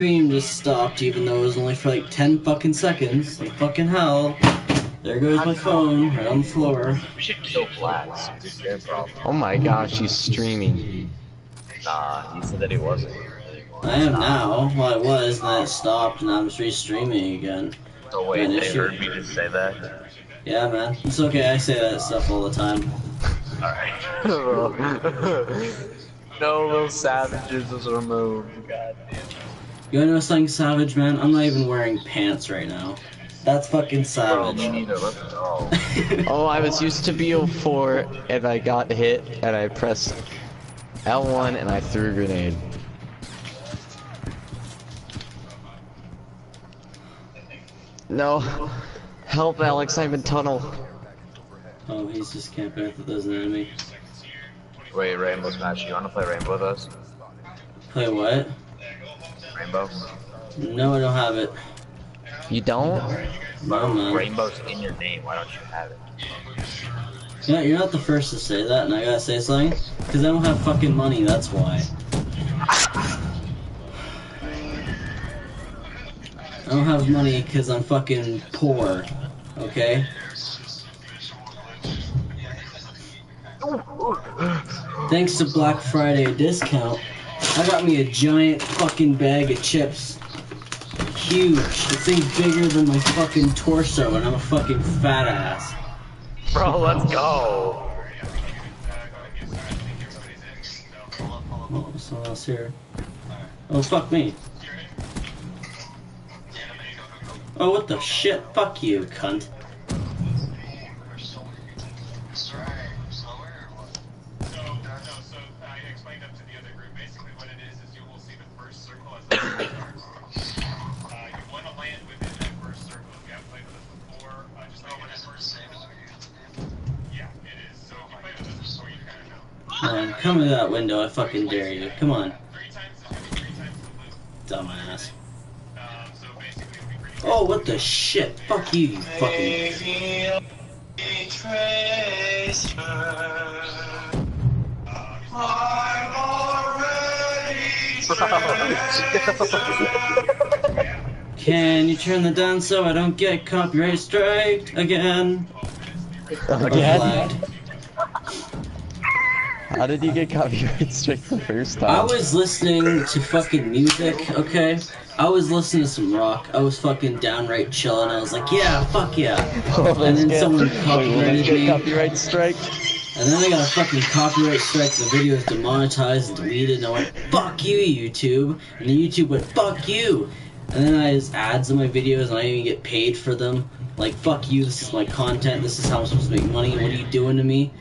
stream just stopped, even though it was only for like 10 fucking seconds. Like fucking hell. There goes my phone, right on the floor. We should kill Blacks. It's their problem. Oh my gosh, he's streaming. Nah, he said that he wasn't. I am now. Well, I was, and then it stopped, and I'm just restreaming again. So wait, they issue. heard me just say that? Yeah, man. It's okay, I say that stuff all the time. Alright. no, little savages was removed. God damn. You wanna know something savage, man? I'm not even wearing pants right now. That's fucking savage. me neither. Let's go. Oh, I was used to BO4 and I got hit and I pressed L1 and I threw a grenade. No. Help, Alex, I'm in tunnel. oh, he's just camping. I thought that was an enemy. Wait, Rainbow Smash, you wanna play Rainbow with us? Play what? Rainbow? No, I don't have it. You don't? No, man. Rainbow's in your name, why don't you have it? Yeah, you're not the first to say that, and I gotta say something. Because I don't have fucking money, that's why. I don't have money because I'm fucking poor. Okay? Thanks to Black Friday discount, I got me a giant fucking bag of chips. Huge. The thing's bigger than my fucking torso, and I'm a fucking fat ass. Bro, let's go! Oh, someone else here. Oh, fuck me. Oh, what the shit? Fuck you, cunt. Come to that window, I fucking dare you. Come on, Three times is going to be three times the loop. dumbass. Um, so basically it'll be pretty Oh, what the shit? Fuck you, you fucking. Can you turn the down so I don't get copyright striked again? Again? How did you get copyright strike the first time? I was listening to fucking music, okay? I was listening to some rock. I was fucking downright chilling. I was like, yeah, fuck yeah. Oh, And then someone wait, will that copyrighted me. copyright strike? And then I got a fucking copyright strike. The video was demonetized and deleted. And I went, fuck you, YouTube. And then YouTube went, fuck you. And then I just ads in my videos and I didn't even get paid for them. Like, fuck you, this is my content. This is how I'm supposed to make money. What are you doing to me?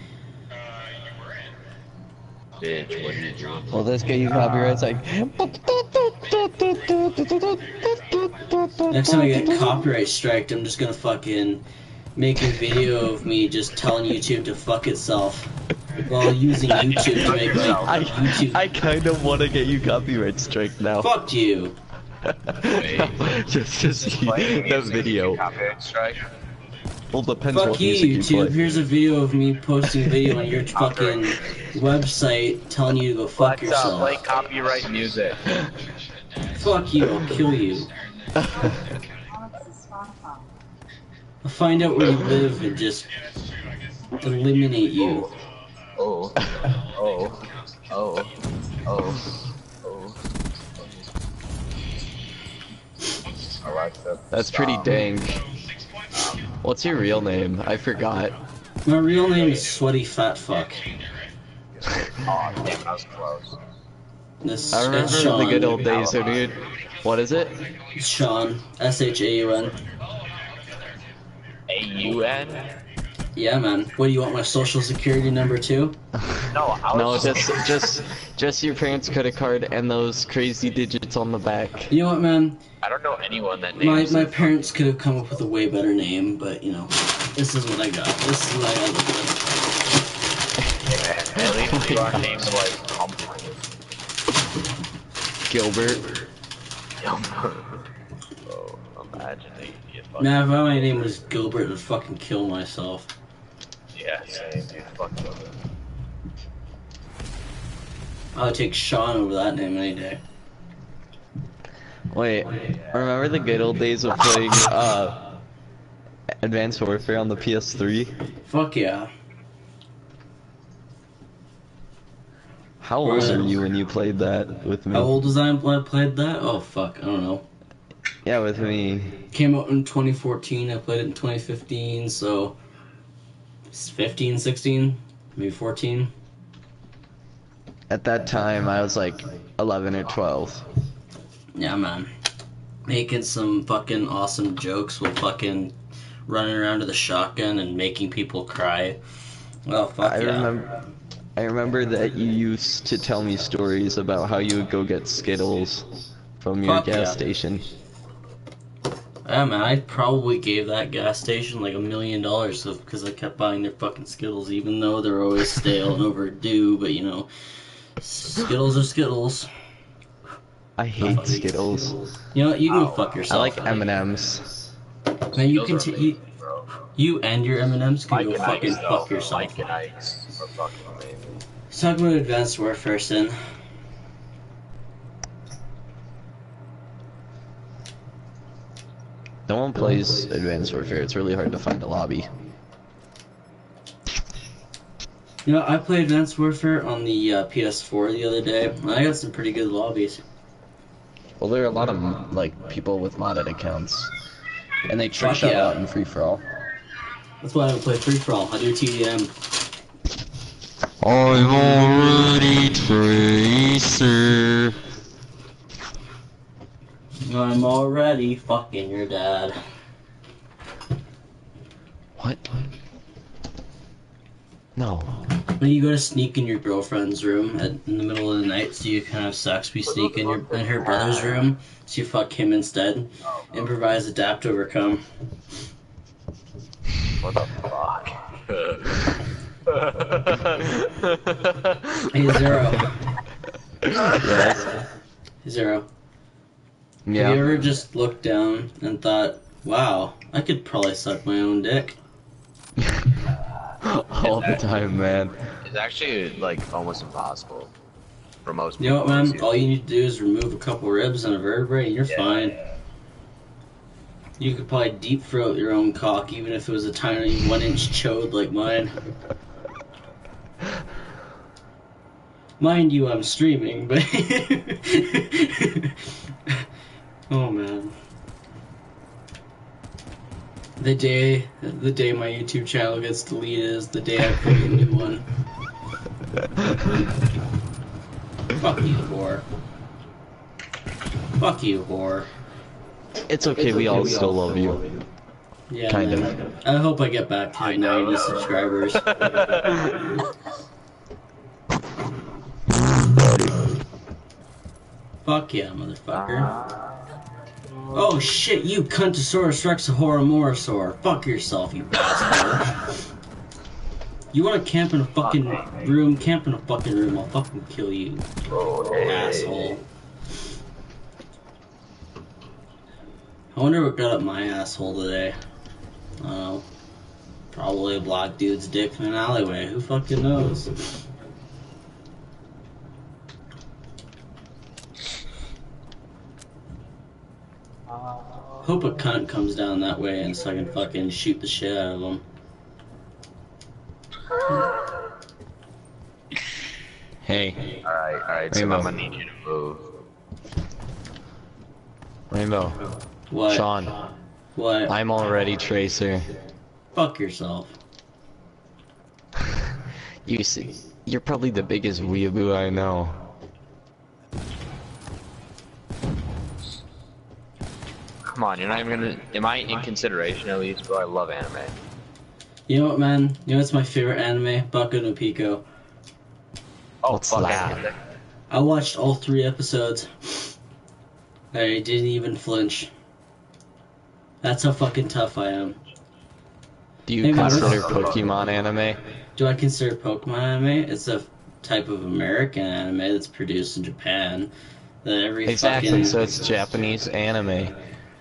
Bitch, what did you do? Will this get you copyright strike? Next time I get copyright striked, I'm just gonna fucking make a video of me just telling YouTube to fuck itself while using YouTube to make my I, YouTube. I kind of want to get you copyright strike now. Fuck you. just, just Playing the video. Copyright strike? Well, depends Fuck what you, music you YouTube. play. Here's a video of me posting a video on your fucking website telling you to go fuck Let's uh, play yourself. copyright music. Fuck you, I'll kill you. I'll find out where you live and just eliminate you. Oh. Oh. Oh. Oh. Oh. Alexa. That's pretty stop. dank. What's your real name? I forgot. My real name is Sweaty Fat Fuck. Aw, damn, that was close. This I remember Sean. the good old days, so dude. What is it? Sean. S H A U N. A-U-N? Yeah, man. What do you want? My social security number too? No, I No, was just just just your parents' credit card and those crazy digits on the back. You know what, man? I don't know anyone that My names my it. parents could have come up with a way better name, but you know, this is what I got. This is what I got. to live with. At least you are named like Humphrey. Gilbert. oh, imagine they get if my name was Gilbert, I'd fucking kill myself. Yeah, same, dude. Fuck Gilbert. I would take Sean over that name any day. Wait, remember the good old days of playing uh, Advanced Warfare on the PS3? Fuck yeah. How old were you when you played that with me? How old was I when I played that? Oh fuck, I don't know. Yeah, with me. Came out in 2014. I played it in 2015, so it's 15, 16, maybe 14. At that time, I was like 11 or 12. Yeah, man. Making some fucking awesome jokes with fucking running around with a shotgun and making people cry. Oh fuck I yeah. remember. I remember that you used to tell me stories about how you would go get Skittles from your Fuck gas yeah. station. Yeah, man, I probably gave that gas station like a million dollars because I kept buying their fucking Skittles, even though they're always stale and overdue. But you know, Skittles are Skittles. I hate Skittles. You know, you can go fuck yourself. I like M&Ms. Man, you can are t- amazing, you, you and your M and M's can Mike go fucking Ike's, though. fuck yourself. Mike and Ike's are fucking amazing. Let's talk about Advanced Warfare, Sin. No one plays Advanced Warfare. It's really hard to find a lobby. You know, I played Advanced Warfare on the uh, PS4 the other day, and I got some pretty good lobbies. Well, there are a lot of like people with modded accounts, and they trick Fuck shot yeah. a lot in free for all. That's why I don't play free for all. I do TDM. I'm already Tracer. I'm already fucking your dad. What? No. When you go to sneak in your girlfriend's room at, in the middle of the night, so you can have sex, we sneak in your in her brother's room, so you fuck him instead. Improvise, adapt, overcome. What the fuck? Hey Zero, Yes. Zero. Yeah. Have you ever just looked down and thought, "Wow, I could probably suck my own dick"? All the time, man. It's actually like almost impossible for most You know what, people. man? All you need to do is remove a couple ribs and a vertebrae, and you're Yeah. fine. You could probably deep throat your own cock, even if it was a tiny one-inch chode like mine. Mind you, I'm streaming, but oh man, the day the day my YouTube channel gets deleted is the day I create a new one. Fuck you, whore. Fuck you, whore. It's okay, we all still love you. Yeah, Kind man. of. I hope I get back to I like know. 90 subscribers. Fuck yeah, motherfucker. Oh shit, you cuntosaurus rex horomorosaur. Fuck yourself, you bastard. You wanna camp in a fucking room? Camp in a fucking room. I'll fucking kill you, Oh, hey. asshole. I wonder what got up my asshole today. Oh, probably a black dude's dick in an alleyway. Who fucking knows? Hope a cunt comes down that way and so I can fucking shoot the shit out of him. Hey, Alright, alright, so Rainbow. I'm gonna need you to move. Rainbow. What? Sean, What? I'm already Tracer. Fuck yourself. You see, you're probably the biggest weeaboo I know. Come on, you're not even gonna. Am I in consideration at least, bro? I love anime. You know what, man? You know what's my favorite anime? Boku no Pico. Oh, What's fuck, I that? didn't get I watched all three episodes. I didn't even flinch. That's how fucking tough I am. Do you Hey, man, consider what's- Pokemon anime? Do I consider Pokemon anime? It's a type of American anime that's produced in Japan. That every Exactly, fucking so it's Japanese anime.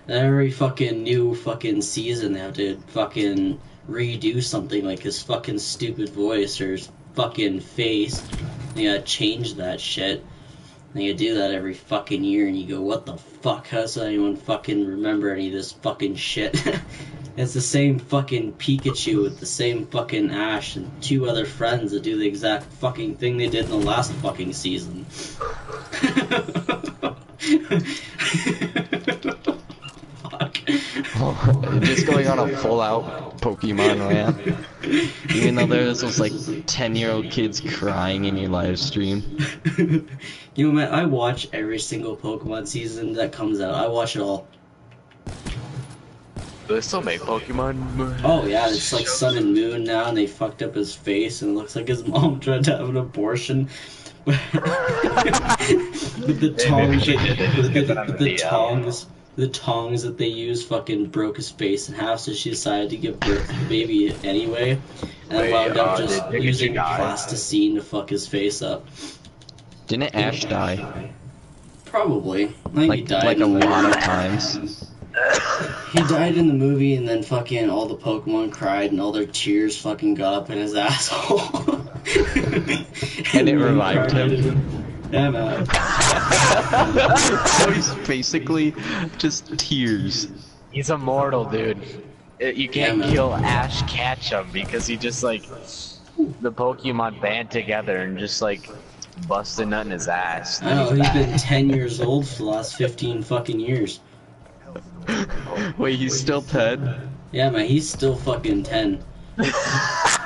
Every fucking new fucking season they have to fucking redo something like his fucking stupid voice or his fucking face. They gotta change that shit. And you do that every fucking year, and you go, "What the fuck? How does anyone fucking remember any of this fucking shit?" it's the same fucking Pikachu with the same fucking Ash and two other friends that do the exact fucking thing they did in the last fucking season. fuck. Just going on a full out Pokemon rant. Even though there's those like 10 year old kids crying in your live stream. you know, man, I watch every single Pokemon season that comes out. I watch it all. Do they still make Pokemon? Oh yeah, it's like Sun and Moon now, and they fucked up his face, and it looks like his mom tried to have an abortion. with the They tongs, maybe that- did. They just the, get the, the the tongs, um, the tongs that they used fucking broke his face in half, so she decided to give birth to the baby anyway, and Wait, wound up uh, just did using plasticine to fuck his face up. Didn't Ash die? Probably. I think he Like, died like a in the lot of times. He died in the movie, and then fucking all the Pokemon cried, and all their tears fucking got up in his asshole. And it revived cried. him. Yeah, man. so he's basically just tears. He's immortal, dude. Uh, You can't Yeah, kill Ash Ketchum because he just like the Pokemon band together and just like bust a nut in his ass. I know he's been 10 years old for the last 15 fucking years. Wait, he's still 10? Yeah, man, he's still fucking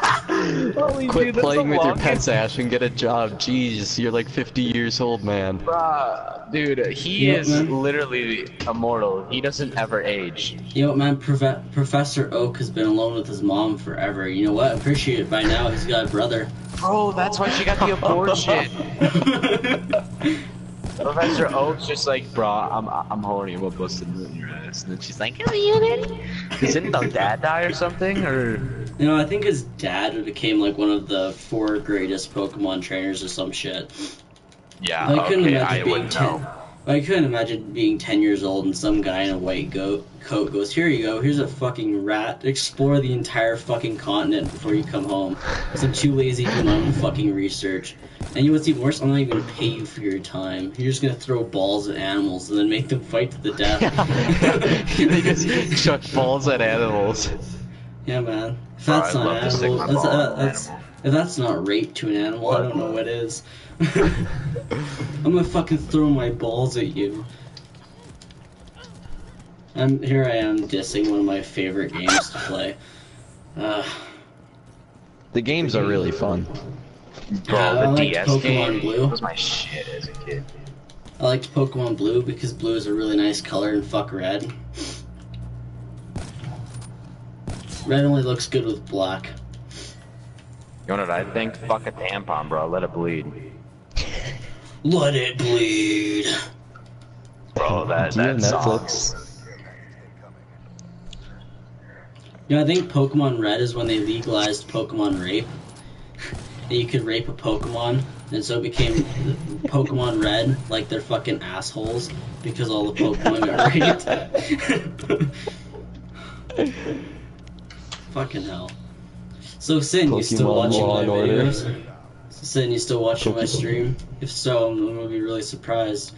10. Quit playing with your pets, Ash, and get a job. Jeez, you're like 50 years old, man. Bruh, dude, he Yeah, is man. literally immortal. He doesn't ever age. You know what, man? Profe- Professor Oak has been alone with his mom forever. You know what? Appreciate it by now. He's got a brother. Bro, that's why she got the abortion. Professor Oak's just like, bro, I'm I'm horny. I'm gonna bust a in your ass, and then she's like, oh, you ready? Didn't the dad die or something? Or you know, I think his dad became like one of the four greatest Pokemon trainers or some shit. yeah, I couldn't okay, imagine I being 10. know. I couldn't imagine being 10 years old and some guy in a white goat coat goes, Here you go, here's a fucking rat. Explore the entire fucking continent before you come home. I'm too lazy to do my own fucking research. And you know what's even worse? I'm not even gonna pay you for your time. You're just gonna throw balls at animals and then make them fight to the death. You they just chuck balls at animals. Yeah, man. If that's I'd not love to stick animal, that's, uh, an that's, if that's not rape to an animal, I don't know what is. I'm gonna fucking throw my balls at you. I'm here. I am dissing one of my favorite games to play. Uh, The games are really fun. Bro, I the liked DS Pokemon game Blue. was my shit as a kid. I liked Pokemon Blue because blue is a really nice color and fuck red. Red only looks good with black. You know what I think? Fuck a tampon, bro. Let it bleed. Let it bleed. Bro, that Do that Netflix? song. You know, I think Pokemon Red is when they legalized Pokemon rape. that you could rape a Pokemon, and so it became Pokemon Red, like they're fucking assholes because all the Pokemon are raped. fucking hell. So Sin, you still watching my and Order. videos? Sin, you still watching my stream? If so, I'm gonna be really surprised.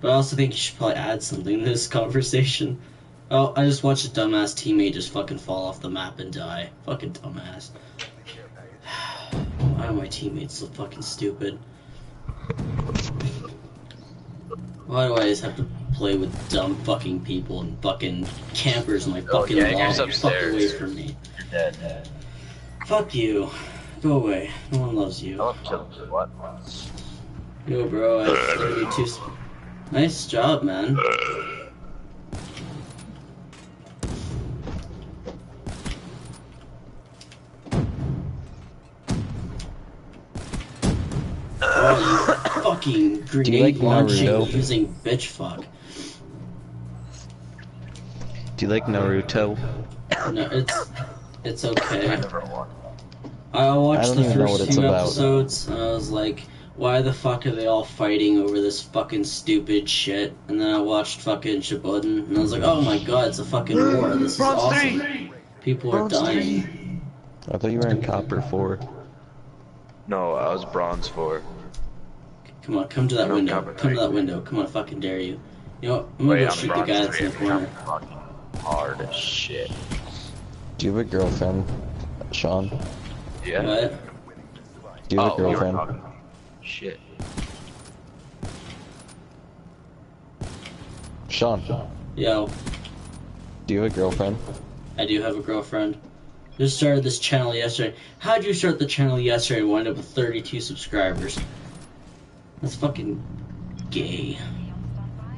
But I also think you should probably add something to this conversation. Oh, I just watched a dumbass teammate just fucking fall off the map and die. Fucking dumbass. Why are my teammates so fucking stupid? Why do I just have to play with dumb fucking people and fucking campers in my Oh, fucking yeah, lobby? here's Fuck away from me. You're dead. Fuck you. Go away. No one loves you. I'll kill What? Yo, bro, I uh. have 32. s- Nice job, man. Oh, fucking grenade like launching using bitch fuck. Do you like Naruto? No, it's it's okay. I never won. I watched I the first what it's two about. episodes and I was like, why the fuck are they all fighting over this fucking stupid shit? And then I watched fucking Shippuden and I was like, oh my god, it's a fucking war. This is Bronze awesome. People are Bronze dying. I thought you were in Copper 4. No, I was bronze four. Come on, come to that No window. Come to that window. Come on, I fucking dare you. You know what? I'm gonna Wait, go I'm shoot the guy that's in the corner. Fucking hard as shit. Do you have a girlfriend, Sean? Yeah. What? Do you have oh, a we were girlfriend? talking. Shit. Sean, Yo, do you have a girlfriend? I do have a girlfriend. Just started this channel yesterday. How'd you start the channel yesterday and wind up with 32 subscribers? That's fucking gay.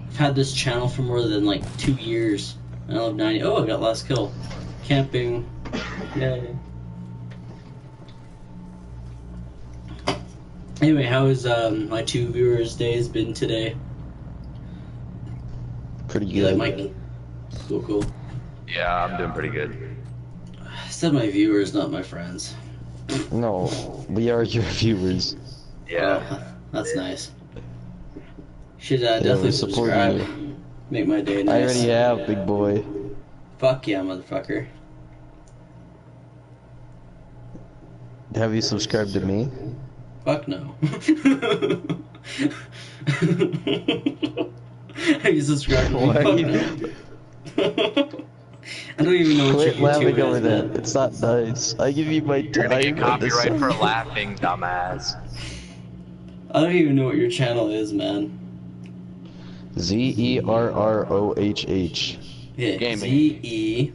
I've had this channel for more than like two years. I love 90. Oh, I got last kill. Camping. Yay. Anyway, how has um, my two viewers' days been today? Pretty You good. like my cool, cool. Yeah, I'm doing pretty good. I said my viewers, not my friends. No, we are your viewers. Yeah. Oh, that's nice. Should uh, Yeah, definitely we're supporting subscribe. Make my day I already have, big boy. Fuck yeah, motherfucker. Have you subscribed to me? Fuck no. Have you subscribed to me? Why? Fuck no. I don't even know what Quit your laughing YouTube over that. It's not nice. I give you my You're gonna time. get copyright for laughing, dumbass. I don't even know what your channel is, man. Z E R R O H H Yeah, Gaming. Z E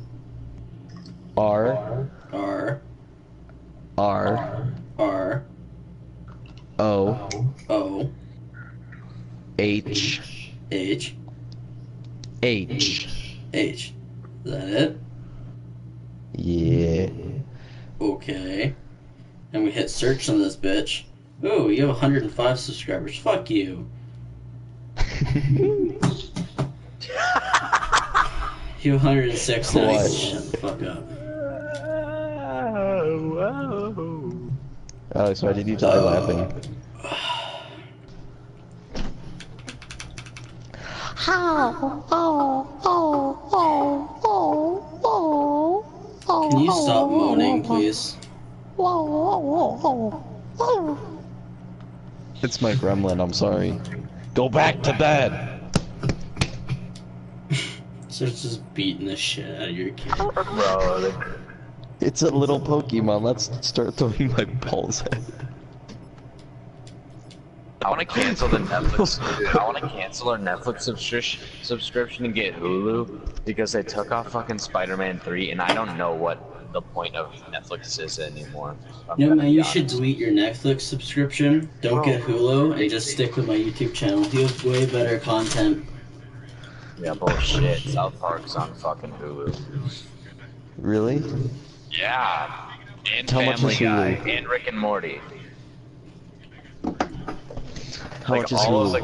R R R R O O H H H. H. Is that it? Yeah. Okay. And we hit search on this bitch. Ooh, you have 105 subscribers. Fuck you. You have 106 now. What? Shut the fuck up. Alex, why did you die laughing? oh Can you stop moaning, please? It's my gremlin, I'm sorry. Go back to bed! Starts just beating the shit out of your kid. Bro, like, It's a little Pokemon, let's start throwing my balls at it. I want to cancel the Netflix. Dude, I want to cancel our Netflix subscri- subscription and get Hulu because they took off fucking Spider-Man 3, and I don't know what the point of Netflix is anymore. I'm No, man, be you should delete your Netflix subscription. Don't get Hulu and just stick with my YouTube channel. You have way better content. Yeah, bullshit. South Park's on fucking Hulu. Really? Yeah. And How much Family is Guy Hulu? and Rick and Morty. How like much is all Hulu? of like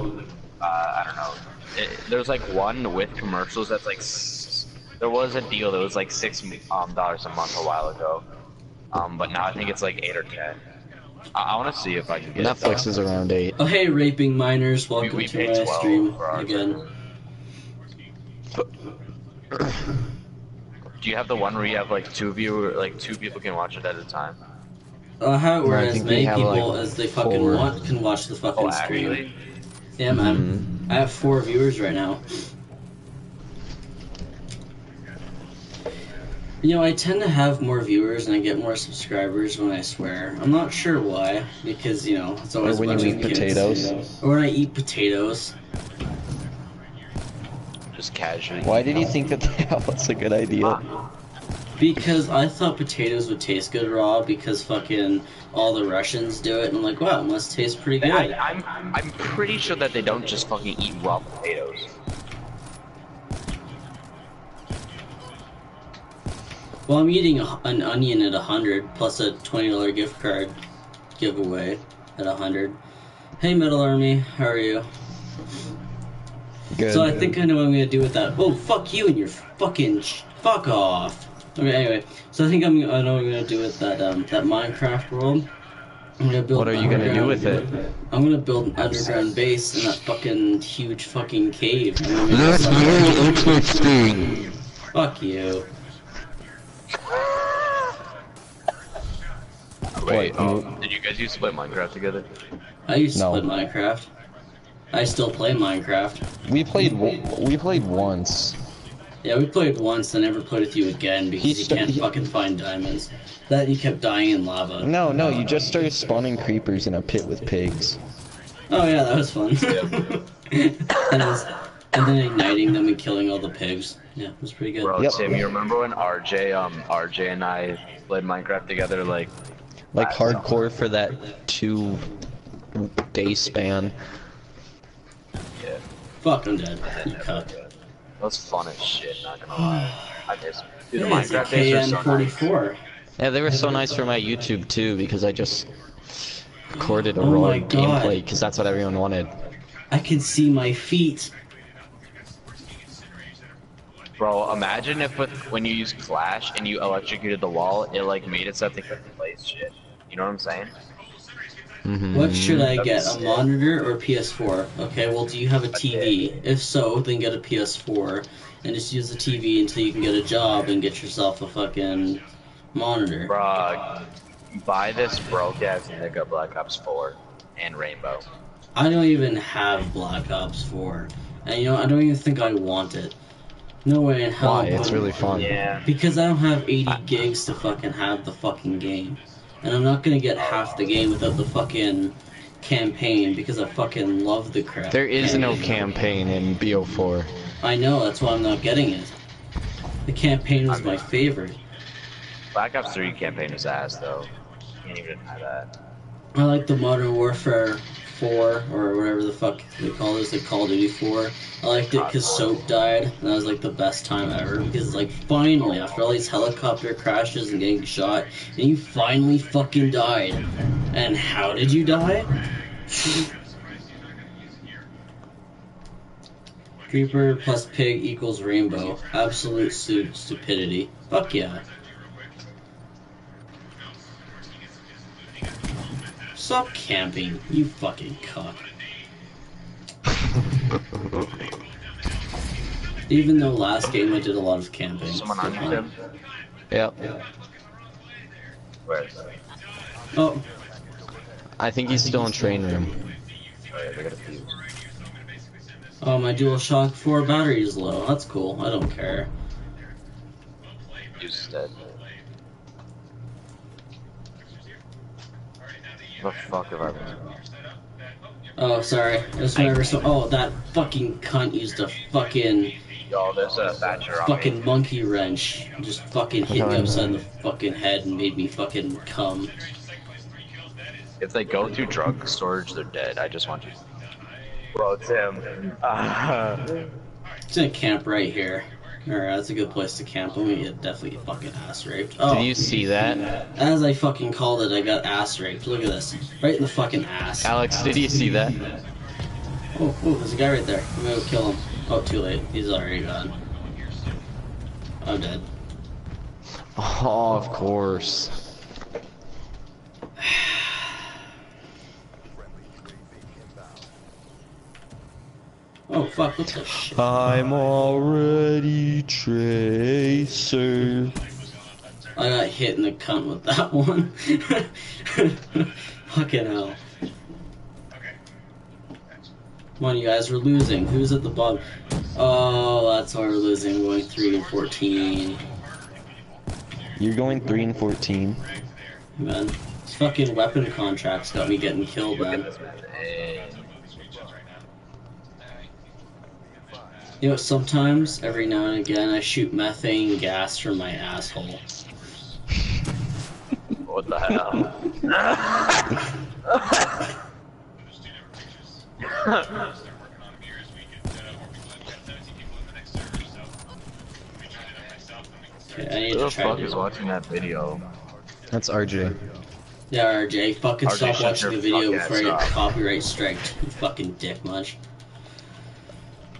uh, I don't know. It, there's like one with commercials that's like s- there was a deal that was like six um, dollars a month a while ago, um, but now I think it's like eight or ten. I, I want to see if I can get Netflix it, is around 8. Oh, hey, raping minors, welcome we to my stream again. Do you have the one where you have like two of you, like two people can watch it at a time? Uh, how it No, I works, as many people like, as they fucking four. want can watch the fucking Oh, stream. Yeah, man. Mm-hmm. I have four viewers right now. You know, I tend to have more viewers and I get more subscribers when I swear. I'm not sure why, because you know it's always Or when a bunch you of eat kids. potatoes. Or when I eat potatoes. just casually. Why did you think that that was a good idea? Because I thought potatoes would taste good raw because fucking all the Russians do it, and I'm like, wow, it must taste pretty good. I, I'm I'm pretty sure that they don't just fucking eat raw potatoes. Well, I'm eating a, an onion at 100 plus a $20 gift card giveaway at 100. Hey, Metal Army, how are you? Good. So I think I know what I'm gonna do with that. Oh, fuck you and your fucking sh- fuck off. Okay, anyway, so I think I'm I know what I'm gonna do with that um that Minecraft world. I'm gonna build. What are you gonna do with it? I'm gonna build an underground base in that fucking huge fucking cave. I'm gonna make interesting. Fuck you. Wait, What? oh, did you guys used to play Minecraft together? I used to No. play Minecraft. I still play Minecraft. We played. w- We played once. Yeah, we played once. I never played with you again because He you can't he- fucking find diamonds. That you kept dying in lava. No, no, you just started spawning creepers in a pit with pigs. Oh yeah, that was fun. and, was, and then igniting them and killing all the pigs. Yeah, it was pretty good. Bro, Yep. Tim, you remember when RJ, um, RJ and I played Minecraft together? Like, Like hardcore for that two day span. yeah, Fuck, I'm dead. You cuck. that was fun as shit. Not gonna lie, I miss. Dude, the Yeah, it's a Minecraft days were so nice. KN44. Yeah, they were so nice for my YouTube too because I just recorded a Oh raw gameplay because that's what everyone wanted. I can see my feet. Bro, imagine if with when you use Clash and you electrocuted the wall, it like made it so that they couldn't place shit. You know what I'm saying? hmm What should I get? A monitor or PS4? Okay, well, do you have a TV? If so, then get a PS4 and just use the TV until you can get a job and get yourself a fucking monitor. Bruh, buy this broke ass nigga Black Ops 4 and Rainbow. I don't even have Black Ops 4, and you know I don't even think I want it. No way in hell. Why? It's really fun. Yeah. Because I don't have 80 gigs to fucking have the fucking game. And I'm not gonna get half the game without the fucking campaign because I fucking love the crap. There is no campaign in BO4. I know, that's why I'm not getting it. The campaign was my favorite. Black Ops 3 campaign is ass though. Can't even deny that. I like the Modern Warfare 4, or whatever the fuck they call this, the Call of Duty 4. I liked it because Soap died, and that was like the best time ever. Because, like, finally, after all these helicopter crashes and getting shot, and you finally fucking died. And how did you die? Creeper plus pig equals rainbow. Absolute stupidity. Fuck yeah. Stop camping, you fucking cuck. Even though last game I did a lot of camping. Someone on you, Tim? Yep. Where is that? Oh, I think he's still in train room. Oh, yeah, they got oh, my DualShock 4 battery is low. That's cool. I don't care. Fuse dead. The fuck have I been? Oh, sorry. I just remember so. Oh, that fucking cunt used a fucking Yo, there's a Thatcher on fucking me. monkey wrench. Just fucking hit me upside the fucking head and made me fucking come. If they go through drug storage, they're dead. I just want you. Bro, Tim. Uh, It's gonna camp right here. Alright, that's a good place to camp. I'm gonna get definitely fucking ass raped. Oh, Did you see that? as I fucking called it, I got ass raped. Look at this. Right in the fucking ass. Alex, did you see that? Oh, oh, there's a guy right there. I'm gonna go kill him. Oh, too late. He's already gone. I'm dead. Oh, of course. Oh, fuck, what the shit? I'm already Tracer. I got hit in the cunt with that one. Fucking hell. Okay. Come on, you guys, we're losing. Who's at the bottom? Oh, that's why we're losing. We're going 3 and 14. You're going 3 and 14. Man, these fucking weapon contracts got me getting killed, man. You know, sometimes, every now and again, I shoot methane gas from my asshole. what the hell? Okay, Who the fuck is watching that video? That's RJ. Yeah, RJ, fucking RJ, stop watching the video before I get up. copyright striked. You fucking dick munch.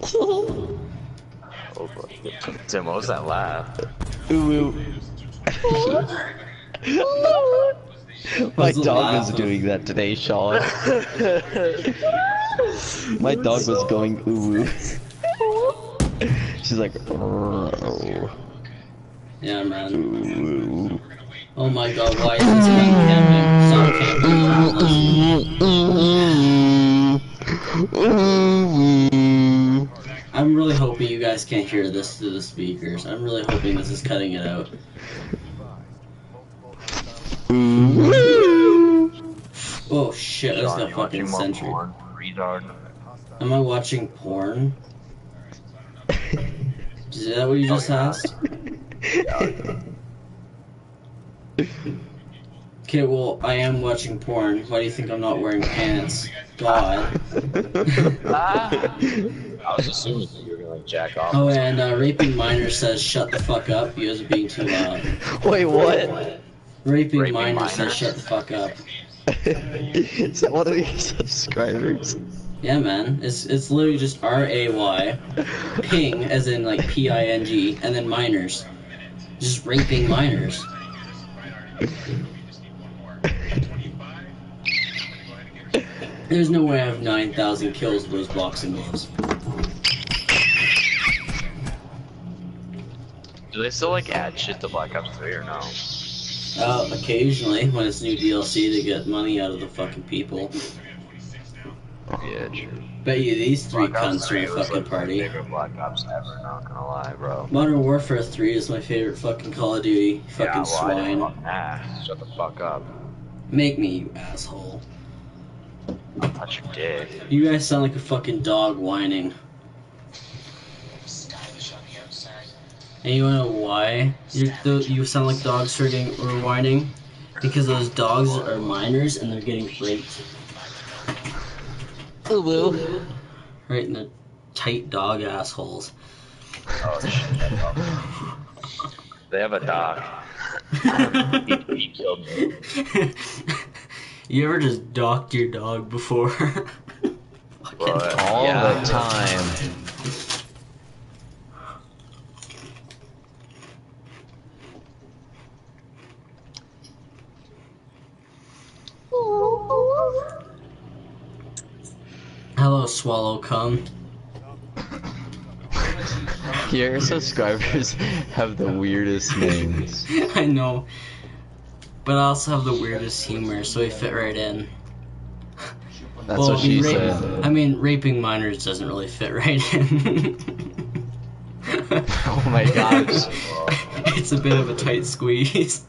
Oh, boy. Tim, what was that laugh? Ooh, My dog laugh was doing that today, Sean. My dog was going ooh. She's like, "Oh, Yeah, man. ooh. Oh my god, why is this man camping? Stop camping. I'm really hoping you guys can't hear this through the speakers. I'm really hoping this is cutting it out. Oh shit, I just Sean, fucking watching sentry. Am I watching porn? Is that what you just Oh, yeah. asked? Okay, well, I am watching porn. Why do you think I'm not wearing pants? God. Ah. I was assuming that you were gonna like jack off. Oh, and uh, Raping Minor says, shut the fuck up. You guys are being too loud. Wait, what? Raping, Raping Minor Minor? says, shut the fuck up. Is that one of your subscribers? Yeah, man. It's it's literally just R A Y, ping, as in like P I N G, and then minors. Just raping minors. There's no way I have 9,000 kills with those boxing gloves. Do they still like add shit to Black Ops 3 or no? Uh, occasionally, when it's new DLC to get money out of the fucking people. Yeah, true. Bet you these three Black cunts are 3 a fucking like party. favorite Black Ops ever, not gonna lie, bro. Modern Warfare 3 is my favorite fucking Call of Duty. Fucking yeah, well, swine. Shut the fuck up. Make me, you asshole. I'll your dick. You guys sound like a fucking dog whining. And you wanna know why you you sound like dogs are getting or whining? Because those dogs are minors and they're getting raped. Ooh, Right in the tight dog assholes. Oh shit. they have a dog. he, he killed me. you ever just docked your dog before? Fucking- But, all yeah. the time. Hello, swallow cum. Your subscribers have the weirdest names. I know. But I also have the weirdest humor, so we fit right in. That's Well, what she rape- said. I mean, raping minors doesn't really fit right in. Oh my gosh. it's a bit of a tight squeeze.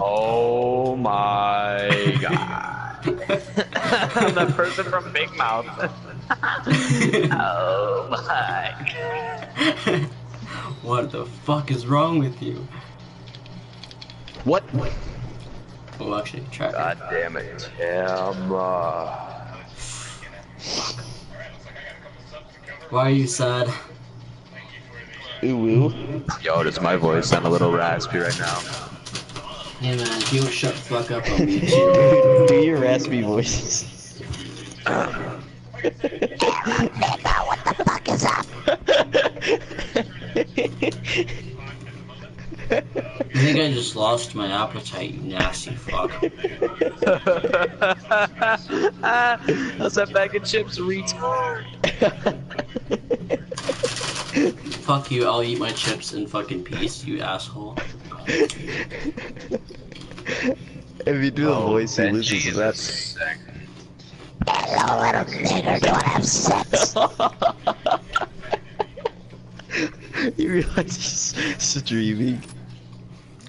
Oh my god. the person from Big Mouth. oh my. God. What the fuck is wrong with you? What? Oh, actually, tracker. God damn it, Tamra. Why are you sad? Ooh, ooh. Yo, does my voice sound a little raspy right now? Hey man, if you don't shut the fuck up, I'll mute you. Do your raspy voices. I think I just lost my appetite, you nasty fuck. How's that bag of chips, retard? Fuck you, I'll eat my chips in fucking peace, you asshole. If you do the oh, voice, he Benji loses is that. sick. you realize he's streaming.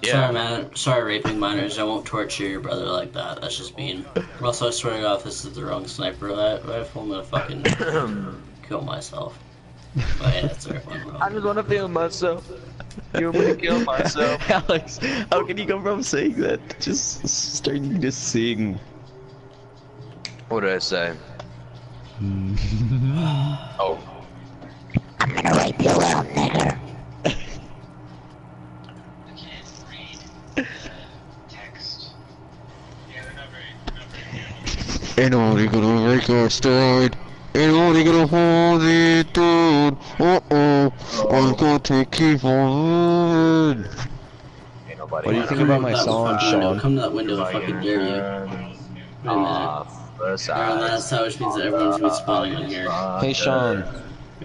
Sorry man, sorry raping minors, I won't torture your brother like that, that's just mean. Also, I swear to God, if this is the wrong sniper rifle, I'm gonna fucking kill myself. But yeah, that's the right one, I just wanna feel myself. You want me to kill myself? Alex, how can you go from saying that to just starting to sing? What did I say? oh. Ain't nobody gonna break our stride. Ain't nobody gonna hold it down. Uh oh, I'm going to keep on moving. Ain't nobody What do you gonna think about my song, fucking. Sean? Come to that window, I fucking dare you. Wait a minute. Ah, the Aaron, that's how which means that everyone's gonna be spawning on here. Hey Sean,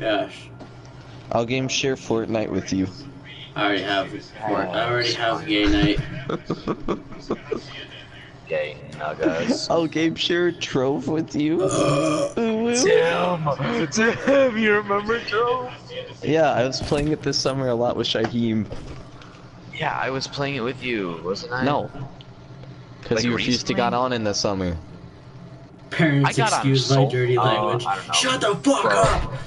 Yeah. I'll game share Fortnite with you. I already have I already have gay night. gay nuggas. Oh, Gabe sure drove with you. Ooh, woo. Tim, Tim, you remember Joe? Yeah, I was playing it this summer a lot with Shaheem. Yeah, I was playing it with you, wasn't I? No. Because Like you refused to got on in the summer. Parents, I got on excuse my dirty language. I. Shut the fuck Bro. up!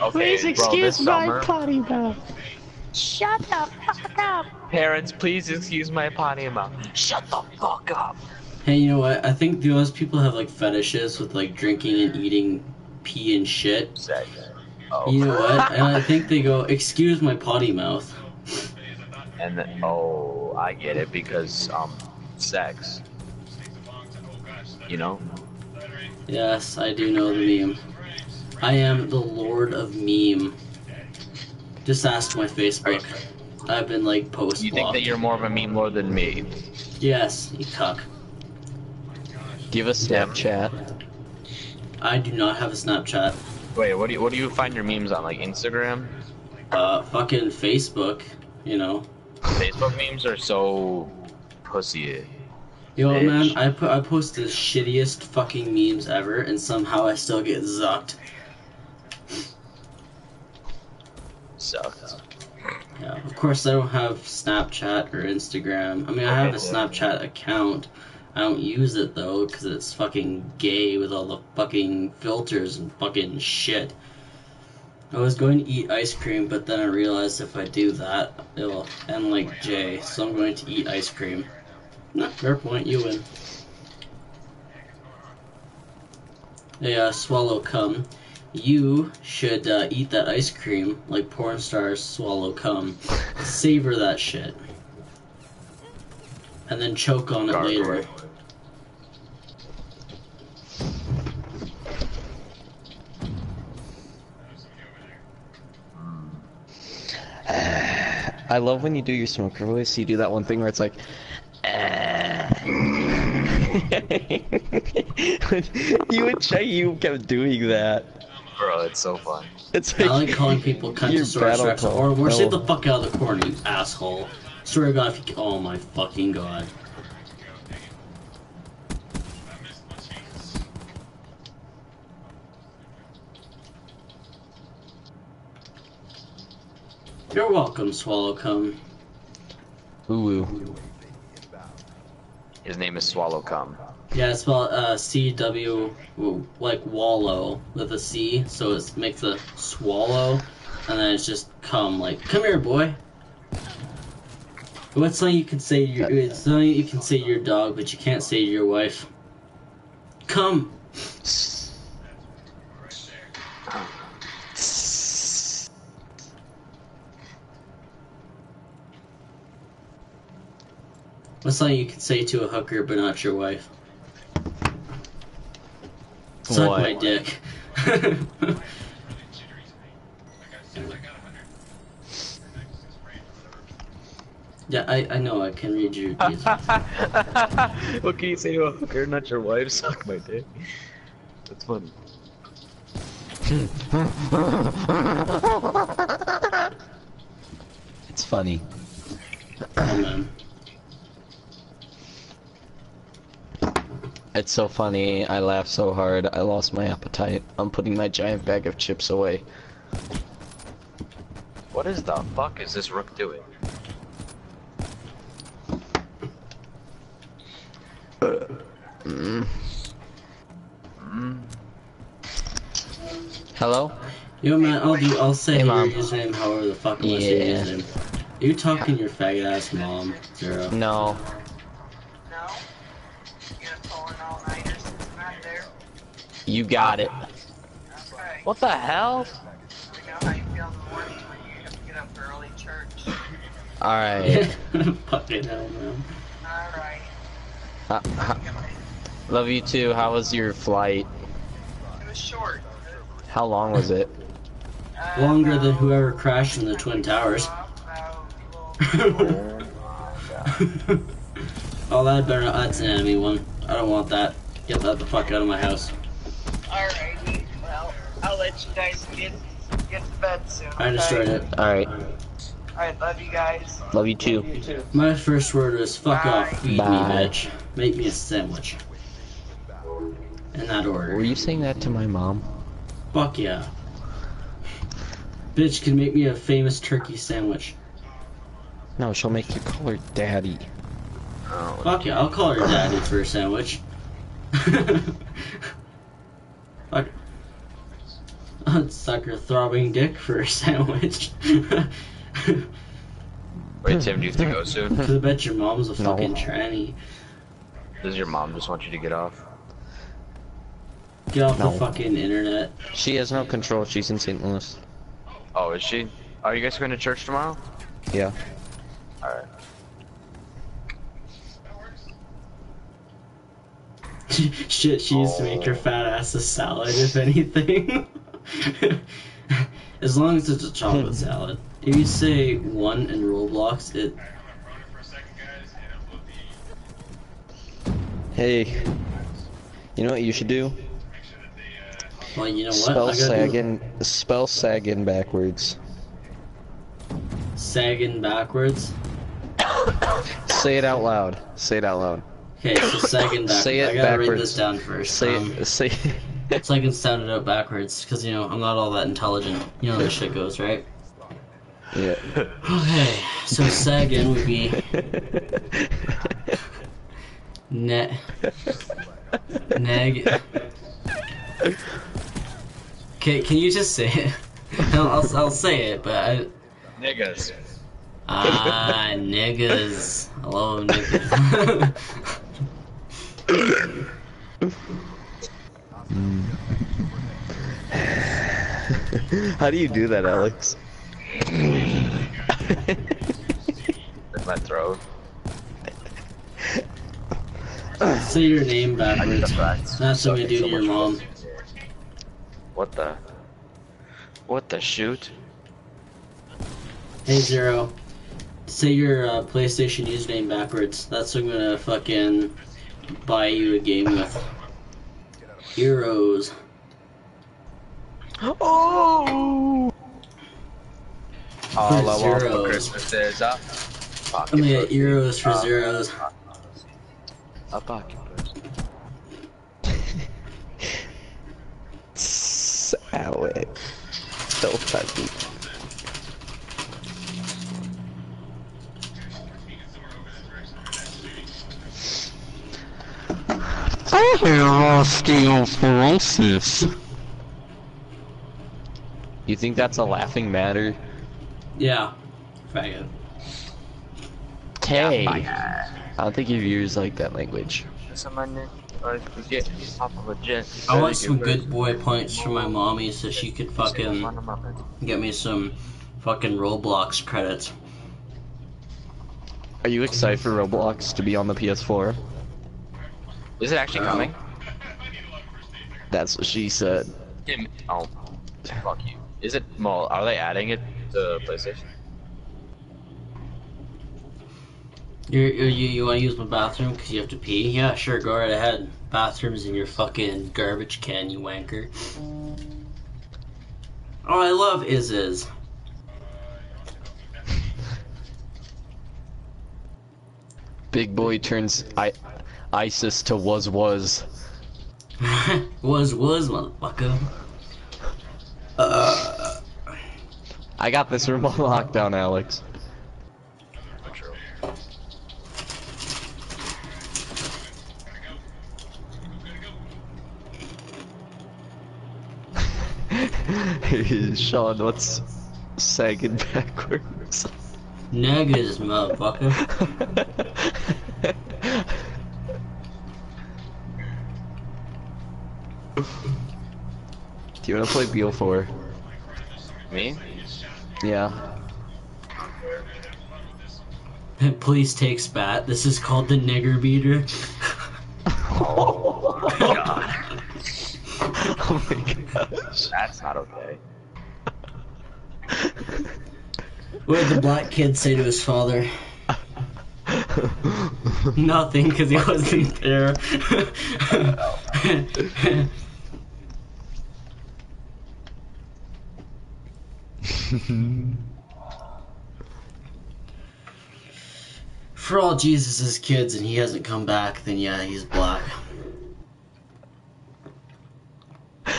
Okay, bro, my summer, potty mouth. Parents, please excuse my potty mouth. Shut the fuck up. Hey, you know what? I think those people have like fetishes with like drinking and eating pee and shit. Sex. Oh. You know what? And I think they go, excuse my potty mouth. And then, oh, I get it because um, sex. You know. Yes, I do know the meme. I am the lord of meme. Just ask my Facebook. I've been like post You think that you're more of a meme lord than me? Yes, you cuck. Do you have a Snapchat? I do not have a Snapchat. Wait, what do you what do you find your memes on? Like Instagram? Uh, fucking Facebook. You know. Facebook memes are so pussy. Yo, Bitch. man, I put I post the shittiest fucking memes ever, and somehow I still get zucked. Sucks. Yeah, of course I don't have Snapchat or Instagram. I mean, I have a yeah. Snapchat account. I don't use it though, because it's fucking gay with all the fucking filters and fucking shit. I was going to eat ice cream, but then I realized if I do that, it'll end like Jay, so I'm going to eat ice cream. Nah, fair point, you win. Hey, uh, swallow cum. You should uh, eat that ice cream like porn stars swallow cum. Savor that shit. And then choke on it Gargle later. it. I love when you do your smoker voice. You do that one thing where it's like. you and Shaheem kept doing that. Bro, it's so fun. It's I like, like calling people your cuntosaurus battle rex or more stay Oh. the fuck out of the corner, you asshole. Swear to God, if you, oh my fucking god. You're welcome, Swallow Cum. Ooh, ooh. His name is Swallow Cum. Yeah, it's spelled uh, C W like wallow with a C, so it makes a swallow, and then it's just come like come here, boy. What's something you can say to your it's something you can say to your dog, but you can't say to your wife. Come. What's something you can say to a hooker, but not your wife? Suck What? my dick. yeah, I, I know I can read your what can you say to a hooker, not your wife? Suck my dick. That's funny. It's funny. Oh, man. It's so funny. I laughed so hard. I lost my appetite. I'm putting my giant bag of chips away. What is the fuck is this rook doing? Mm. Mm. Hello? Yo, man, I'll do. I'll say Hey, your Mom. username however the fuck I want to say your Yeah. username. You talking your faggot ass mom, Zero. No. You got it. Okay. What the hell? We know how you feel in the morning when you have to get up for early church. Alright. Fucking hell, man. Alright. Uh, h- love you too. How was your flight? It was short. How long was it? Uh, Longer than whoever crashed in the Twin Towers. About, oh, that better not. That's an enemy one. I don't want that. Get that the fuck out of my house. Alrighty. Well, I'll let you guys get get to bed soon. I destroyed it. Alright. Alright, love you guys. Love you too. My first word was fuck Bye. off, feed Bye. me, bitch. make me a sandwich. In that order. Were you saying that to my mom? Fuck yeah. Bitch can make me a famous turkey sandwich. No, she'll make you call her daddy. Oh, Fuck yeah, I'll call her daddy for a sandwich. Fuck. I'd suck her throbbing dick for a sandwich. Wait, Tim, do you have to go soon? Cause I bet your mom's a No. fucking tranny. Does your mom just want you to get off? Get off No. the fucking internet. She has no control. She's in St. Louis. Oh, is she? Are you guys going to church tomorrow? Yeah. Alright. Shit, she used to make her fat ass a salad, if anything. as long as it's a chocolate salad. If you say one in Roblox, it Alright, I'm gonna run it for a second, guys, and upload the. Hey. You know what you should do? Make sure that they, well, you know what? Spell gotta do. Spell sagging backwards. sagging backwards. Say it out loud. Say it out loud. Okay, so second backwards. Say it I gotta write backwards. this down first. Say um, say. so I can sound it out backwards, because you know I'm not all that intelligent. You know how this shit goes, right? yeah. Okay, so sagging would be net neg. Okay, can you just say it? I'll, I'll, I'll say it, but I, Niggas. Ah niggas. I love niggas. How do you do that, Alex? In my throat. say your name backwards. That's what we do to your mom. What the? What the shoot? Hey Zero, say your uh, PlayStation username backwards. That's what I'm gonna fucking buy you a game with. Heroes. Oh! All I want for zeros. Christmas is a pocket I'm gonna get pussy. Euros for Uh, zeros. A pocket pussy. Salad. Don't touch me. I have osteoporosis. You think that's a laughing matter? Yeah. Faggot. Tay. I don't think your viewers like that language. Someone or get off of a jet. I want some good boy points from my mommy so she could fucking get me some fucking Roblox credits. Are you excited for Roblox to be on the PS4? Is it actually coming? That's what she said. Tim- Oh, fuck you. Is it? Well, are they adding it to PlayStation? You're, you you, you want to use my bathroom because you have to pee? Yeah, sure, go right ahead. Bathroom's in your fucking garbage can, you wanker. Oh, I love is is. Big boy turns I ISIS to was was. was was motherfucker. Uh, I got this room on lockdown, Alex. Shaun, what's sagging backwards? niggas, motherfucker. Do you want to play BO4? Me? Yeah. Please take spat. This is called the nigger beater. Oh my god. oh my gosh. That's not okay. What did the black kid say to his father? Nothing, because he wasn't there. For all Jesus' kids and he hasn't come back, then yeah, he's black.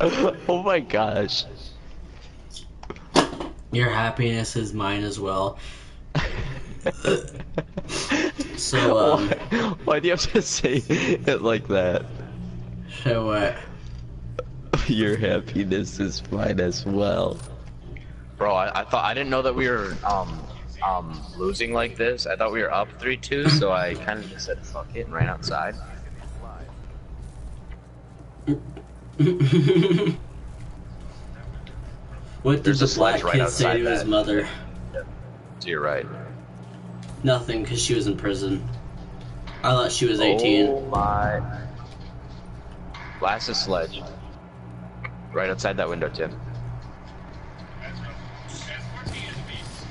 oh my gosh. Your happiness is mine as well. So, um, why, why do you have to say it like that? So what? Your happiness is mine as well. Bro, I, I thought I didn't know that we were um um losing like this. I thought we were up three two, so I kind of just said fuck it and ran outside. what did There's the a sledge black right kid say outside to his that. mother? So you're right. Nothing, because she was in prison. I thought she was 18. Oh my. Blast a sledge. Right outside that window, Tim. That's rough. As 14 is a beast.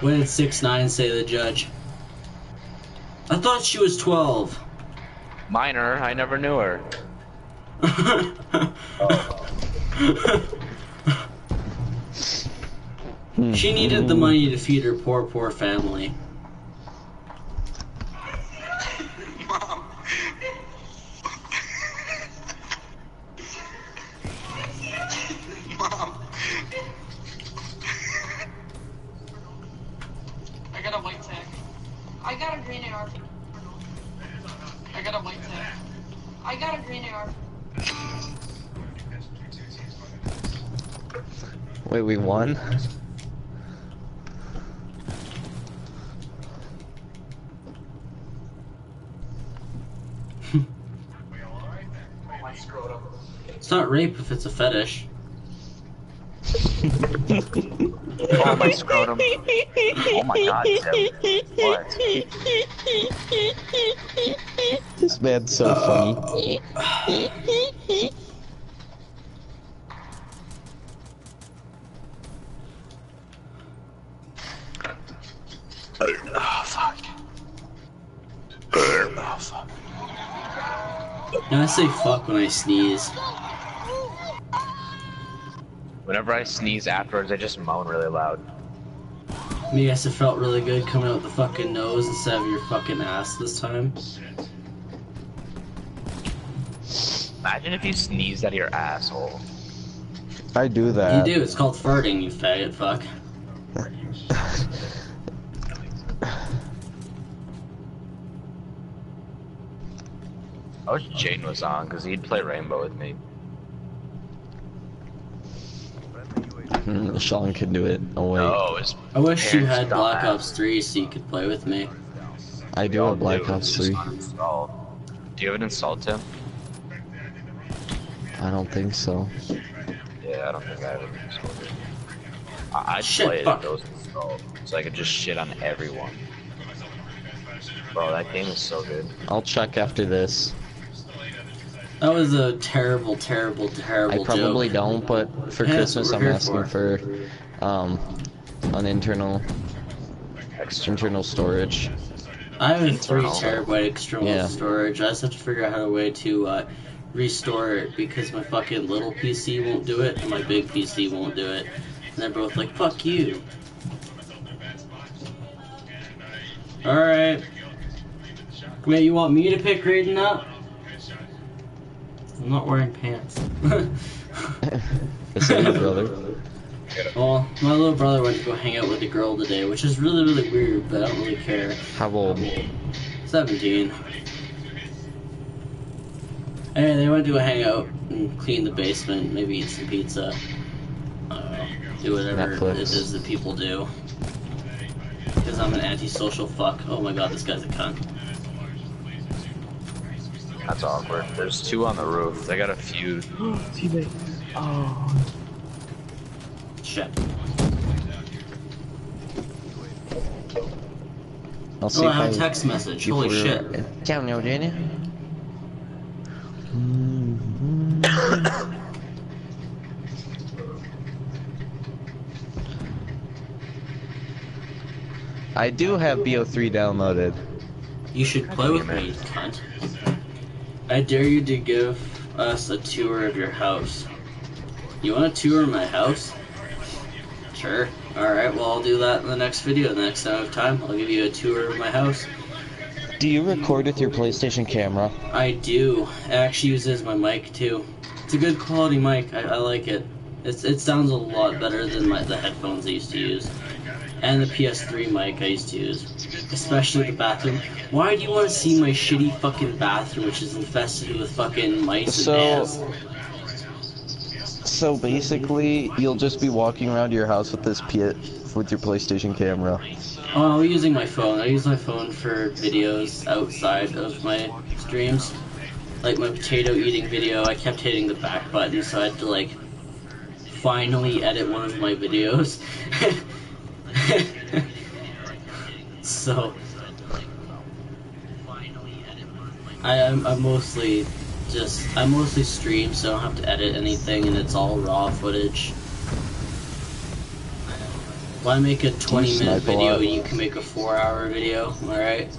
What did 6 9 say the judge? I thought she was 12. Minor, I never knew her. she needed the money to feed her poor, poor family. Mom. Mom. I got a white tag. I got a green AR. I got a white tag. I got a green AR. Wait, we won? It's not rape if it's a fetish. Oh my scrotum. Oh my god, Tim. What? This man's so funny. Oh fuck. Oh fuck. Now I say fuck when I sneeze. Whenever I sneeze afterwards, I just moan really loud. Me guess it felt really good coming out the fucking nose instead of your fucking ass this time. Imagine if you sneezed out of your asshole. I do that. You do, it's called farting, you faggot fuck. I wish Jaden was on, because he'd play Rainbow with me. Hmm, Shaun can do it. Oh wait, No, I wish you had Black. Ops 3 so you could play with me. I do have Black do, Ops 3. uninstalled. Do you have it installed, Tim? I don't think so. Yeah, I don't think I have it installed. yet. I- I'd Shit, play it fuck. if it was installed, so I could just shit on everyone. Bro, that game is so good. I'll check after this. That was a terrible, terrible, terrible I probably joke. don't, but for Yeah, Christmas I'm asking for um an internal external storage. I have a 3 Internal. terabyte external Yeah. storage. I just have to figure out how to way to uh, restore it because my fucking little PC won't do it and my big PC won't do it. And they're both like, fuck you. Alright. Wait, you want me to pick Raiden up? I'm not wearing pants. Is that your brother? well, my little brother went to go hang out with a girl today, which is really, really weird, but I don't really care. How old? 17. Anyway, they went to go hang out and clean the basement, maybe eat some pizza. Uh, do whatever Netflix. it is that people do. Because I'm an antisocial fuck. Oh my god, this guy's a cunt. That's awkward. There's two on the roof. They got a feud. Oh. Shit. I'll see Oh, I if have I a text message. Holy before- shit. Ciao, Eugenia. I do have BO3 downloaded. You should play with me, cunt. I dare you to give us a tour of your house. You want a tour of my house? Sure. Alright, well, I'll do that in the next video. The next time I have time, I'll give you a tour of my house. Do you record with your PlayStation camera? I do. It actually uses my mic, too. It's a good quality mic. I, I like it. It's, it sounds a lot better than my, the headphones I used to use. And the PS3 mic I used to use. Especially the bathroom. Why do you want to see my shitty fucking bathroom, which is infested with fucking mice So- and ants? So basically, you'll just be walking around your house with this P with your PlayStation camera. Oh, I'm using my phone. I use my phone for videos outside of my streams. Like my potato eating video, I kept hitting the back button, so I had to like finally edit one of my videos. so I am I'm mostly just I mostly stream, so I don't have to edit anything, and it's all raw footage. Why make a 20 minute video when you can make a 4 hour video? Alright?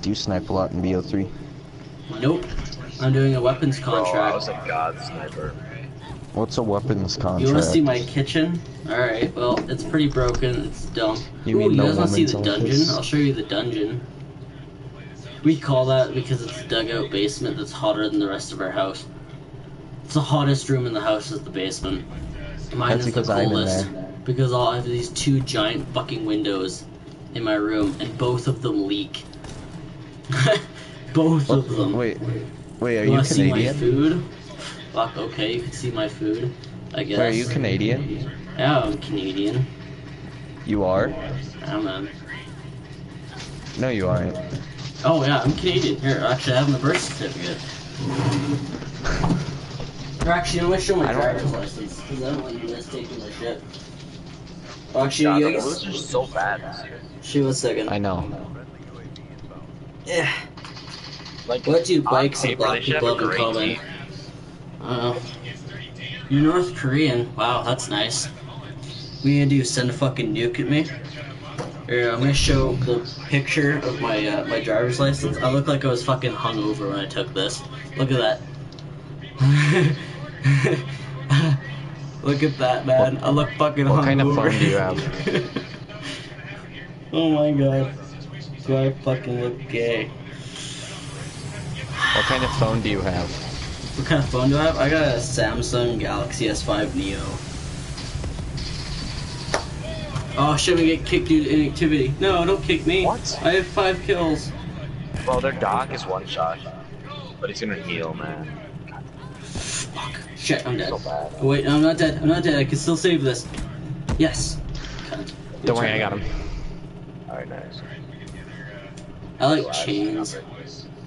Do you snipe a lot in BO3? Nope. I'm doing a weapons contract. Bro, I was contract. a god sniper. What's a weapons contract? You wanna see my kitchen? Alright, well, it's pretty broken, it's dumb. You Ooh, you no guys wanna see woman's the dungeon? office? I'll show you the dungeon. We call that because it's a dugout basement that's hotter than the rest of our house. It's the hottest room in the house is the basement. Mine That's is the because I'm in coolest. there. Because I'll have these two giant fucking windows in my room, and both of them leak. both What- of them. Wait, wait, are you you wanna see my food? Fuck, okay, you can see my food. I guess. Wait, are you Canadian? Yeah, I'm Canadian. You are? Yeah, man. No, you aren't. Oh yeah, I'm Canadian. Here, actually, I have my birth certificate. Or actually, I'm gonna show my I don't- driver's license because I don't want you guys taking my shit. Oh, God, actually, the you roads are guys. so bad this year. Shoot one second. I know. Yeah. Like, What do bikes and black people have have a in great common? Uh, you're North Korean. Wow, that's nice. We gonna do send a fucking nuke at me? Here, I'm gonna show the picture of my uh, my driver's license. I look like I was fucking hungover when I took this. Look at that. look at that, man. I look fucking what hungover. kind of phone do you have? oh my god. Do I fucking look gay? What kind of phone do you have? What kind of phone do I have? I got a Samsung Galaxy S5 Neo. Oh shit, we get kicked due to inactivity. No, don't kick me. What? I have five kills. Well, their doc is one shot. But he's gonna heal, man. Fuck. Shit, I'm dead. So bad. Oh, wait, no, I'm not dead. I'm not dead. I can still save this. Yes. Cunt. Don't worry, I got him. Alright, nice. I like chains.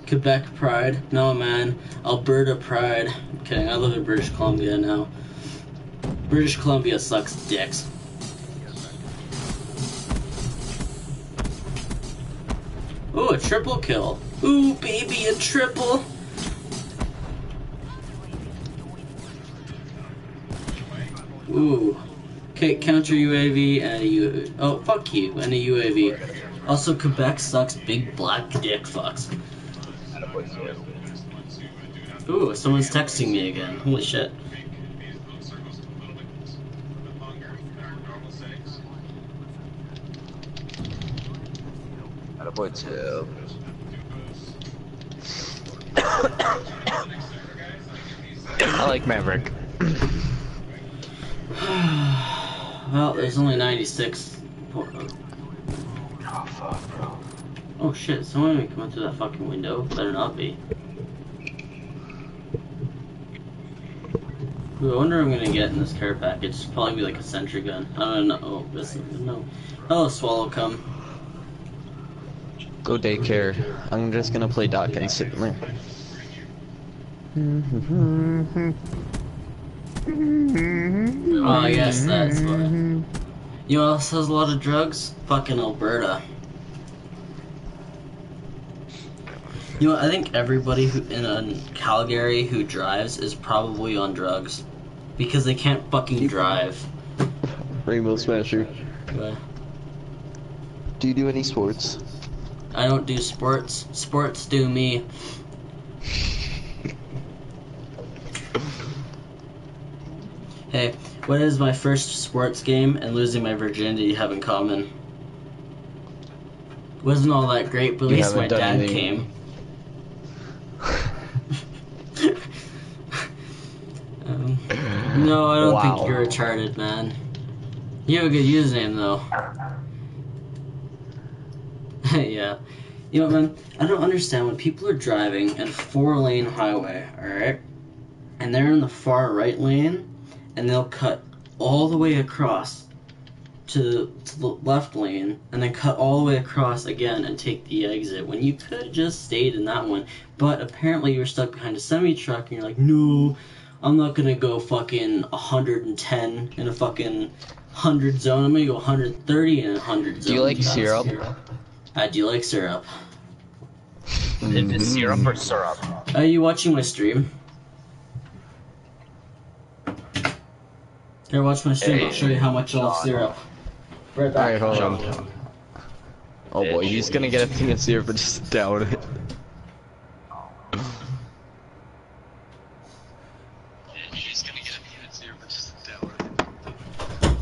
Quebec Pride. No, man. Alberta Pride. I'm kidding. I live in British Columbia now. British Columbia sucks dicks. Ooh, a triple kill. Ooh, baby, a triple. Ooh. Okay, counter UAV and a U. Oh, fuck you, and a UAV. Also, Quebec sucks big black dick fucks. Ooh, someone's texting me again. Holy shit. Attaboy two. I like Maverick. well, there's only 96. Oh fuck, bro. Oh shit, someone may come out through that fucking window. Better not be. Ooh, I wonder what I'm gonna get in this care package. It's probably be like a sentry gun. I don't know. Oh, this, no. Hello, Swallow, come. Go daycare. I'm just gonna play Doc and sit there. Oh, yes, that's what. You know what else has a lot of drugs? Fucking Alberta. You know, I think everybody who in uh, Calgary who drives is probably on drugs because they can't fucking drive. Rainbow Smasher. But Do you do any sports? I don't do sports. Sports do me. Hey, what does my first sports game and losing my virginity have in common? Wasn't all that great, but at least my dad anything. came. um, no, I don't Wow. think you're retarded, man. You have a good username, though. yeah. You know, man, I don't understand when people are driving in a four lane highway, alright? And they're in the far right lane, and they'll cut all the way across to, to the left lane, and then cut all the way across again and take the exit when you could have just stayed in that one. But apparently you were stuck behind a semi truck, and you're like, no, I'm not gonna go fucking 110 in a fucking 100 zone. I'm gonna go 130 in a 100 zone. Do you like That's- syrup? I do like syrup. Is it syrup or syrup? Are you watching my stream? Here, watch my stream. I'll show you how much I love syrup. Right back. Alright, hold on. Oh boy, he's gonna get a thing of syrup and just down it. He's gonna get a thing of syrup and just down it.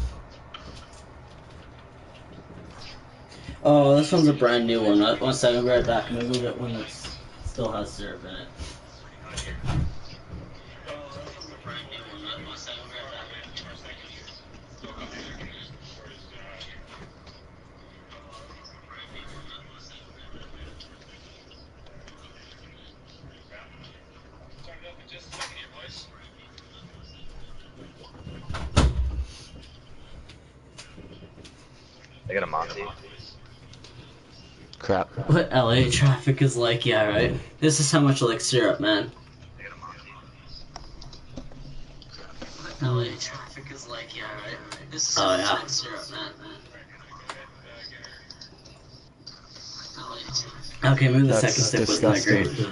Oh, this one's a brand new one. Second, I'll be right back. I'm gonna get one that still has syrup in it. I got a Monty. Crap. What LA traffic is like, yeah, right? This is how much I like syrup, man. LA traffic is like, yeah, right? This is oh, yeah. syrup, man. Okay, maybe the That's second step was not great.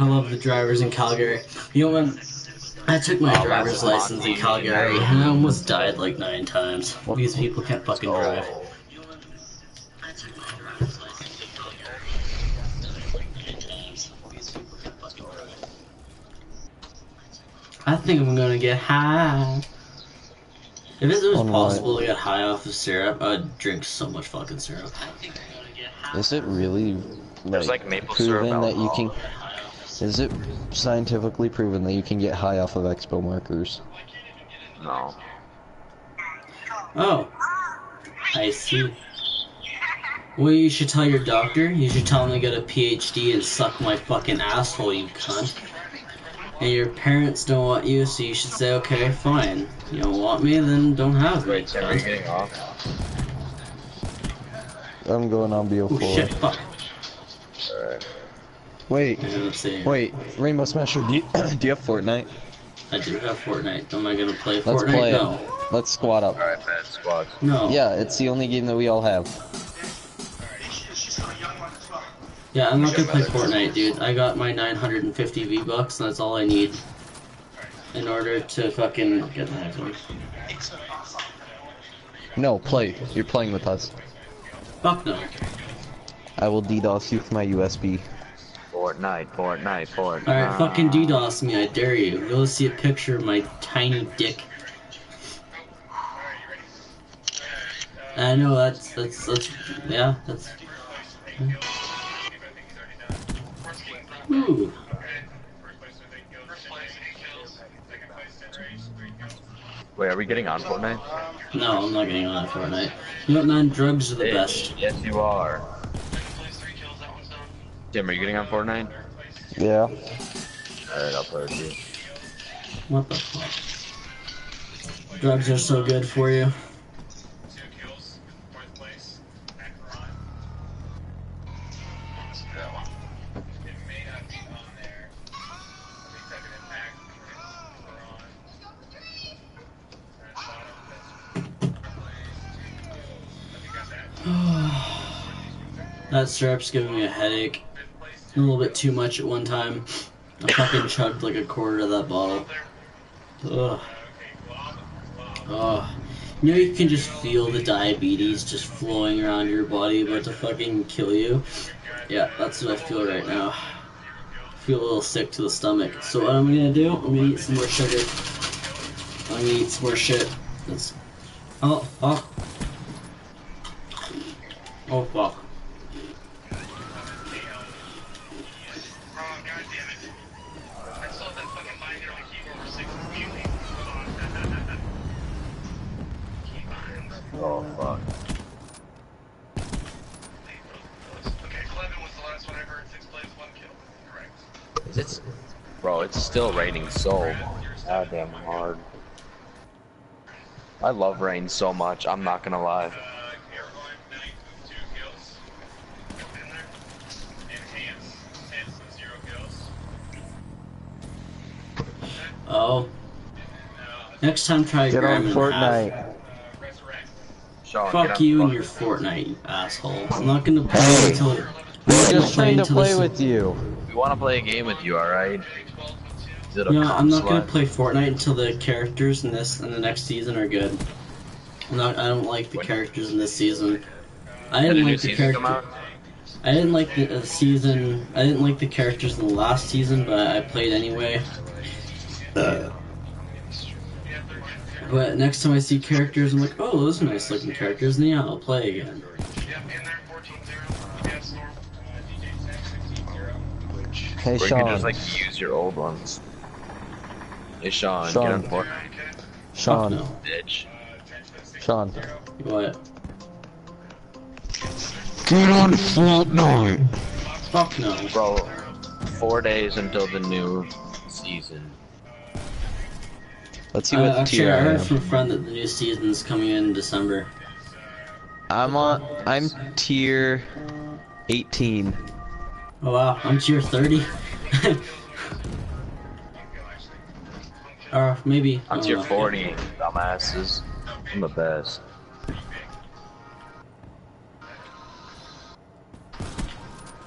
I love the drivers in Calgary. You know when I took my Oh, driver's license in. Calgary and I almost died like nine times. These people can't fucking drive. I think I'm gonna get high. If it was On what? possible to get high off of syrup, I'd drink so much fucking syrup. Is it really There's like, like maple syrup proven that you can? Is it scientifically proven that you can get high off of expo markers? No. Oh, I see. Well, you should tell your doctor. You should tell him to get a PhD and suck my fucking asshole, you cunt. And your parents don't want you, so you should say, okay, fine. You don't want me, then don't have me. Wait, Tim, are you getting off? I'm going on Oh BO4. Oh shit, fuck. Alright. Wait, Yeah, wait, Rainbow Smasher, do you, do you have Fortnite? I do have Fortnite. Am I gonna play Let's Fortnite? play no. Let's squad up. Alright, bad squad. No. Yeah, it's the only game that we all have. Yeah, I'm not gonna play Fortnite, dude. I got my 950 V bucks, and that's all I need in order to fucking get the next one. No, play. You're playing with us. Fuck no. I will DDoS you with my USB. Fortnite, Fortnite, Fortnite. Alright, fucking DDoS me, I dare you. You'll see a picture of my tiny dick. I know that's that's that's yeah that's. Ooh, Wait, are we getting on Fortnite? no, I'm not getting on Fortnite. You know what, man? Drugs are the Hey, best. Yes, you are. Tim, are you getting on Fortnite? Yeah. Alright, I'll play with you. What the fuck? Drugs are so good for you. That? Syrup's giving me a headache. A little bit too much at one time. I fucking chugged like a quarter of that bottle. Ugh. Ugh. You know you can just feel the diabetes just flowing around your body about to fucking kill you? Yeah, that's what I feel right now. feel a little sick to the stomach. So what I'm gonna do? I'm gonna eat some more sugar. I'm gonna eat some more shit. It's, oh, oh. oh fuck. Oh fuck. Oh, god damn it. I sold that fucking binder on the keyboard for six million. Keybinds. Oh fuck. Okay, Clevin was the last one I heard. Six plays, one kill. Correct. Is it? Bro, it's still raining so goddamn hard. I love rain so much. I'm not gonna lie. Uh, Airline Knight with two kills. In there. And Hans. Hans with zero kills. Oh. Next time try Get on Graham Fortnite. half. uh, Resurrect. Shaun, Fuck you and your Fortnite, you asshole. I'm not gonna play Hey. until. We're just trying to until play with you. We want to play a game with you, alright? Is it a No, I'm not gonna play Fortnite until the characters in this and the next season are good. I'm not. I don't like the characters in this season. I Did a didn't like the season come character. I didn't like the uh, season. I didn't like the characters in the last season, but I played anyway. But next time I see characters, I'm like, oh, those are nice looking characters, and yeah, I'll play again. Yep, in there, 14-0. Yes, Storm. Uh, DJ Tech, 16-0. Which... Hey Or you can just like use your old ones. Hey Shaun, Shaun. get on board, Okay. Fuck Shaun, no. bitch. Uh, 10 to Shaun. What? Get on Fortnite. Fuck no. Bro, four days until the new season. Let's see Uh, what actually, tier I I heard am. from a friend that the new season's coming in December. I'm on. I'm tier 18. Oh wow, I'm tier 30. or maybe. I'm tier know. 40, dumbasses. I'm the best.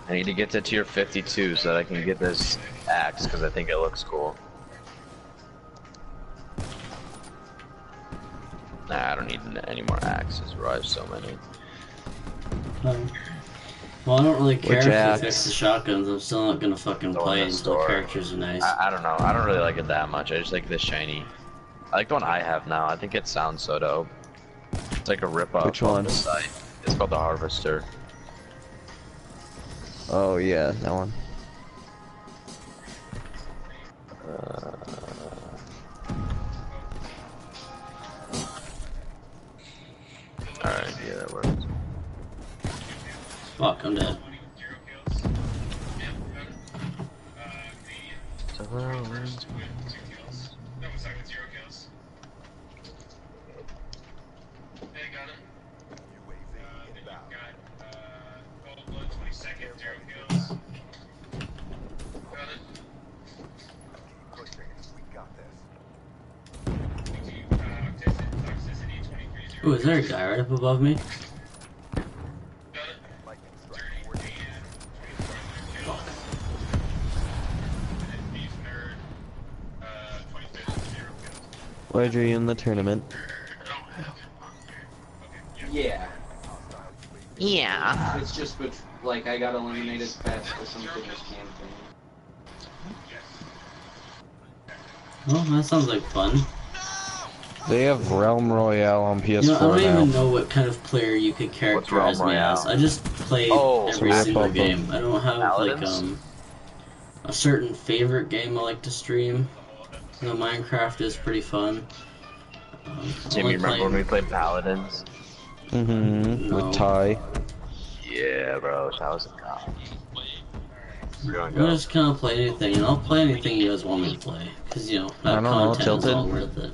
I need to get to tier 52 so that I can get this axe because I think it looks cool. Nah, I don't need any more axes, bro. I have so many. Um, well, I don't really care Which if axe? they fix the shotguns. I'm still not gonna fucking The play in the characters are nice. I, I don't know. I don't really like it that much. I just like this shiny. I like the one I have now. I think it sounds so dope. It's like a rip off Which of one? the site. It's called the Harvester. Oh yeah, that one. Zero kills. Where'd you in the tournament? Yeah. Yeah. It's just bet- like I got eliminated fast for some fitness campaign. Oh, that sounds like fun. They have Realm Royale on PS4 You know, I don't now. even know what kind of player you could characterize me as. I just play Oh, every single you're game. I don't have like um a certain favorite game I like to stream. You know, Minecraft is pretty fun. Um, I Jimmy, like remember when we played Paladins? Mm-hmm. No. With Ty. Yeah, bro, that was a god. I'm just kind of play anything, and I'll play anything you guys want me to play. Cause you know I that don't know, content is Tilted? all worth it.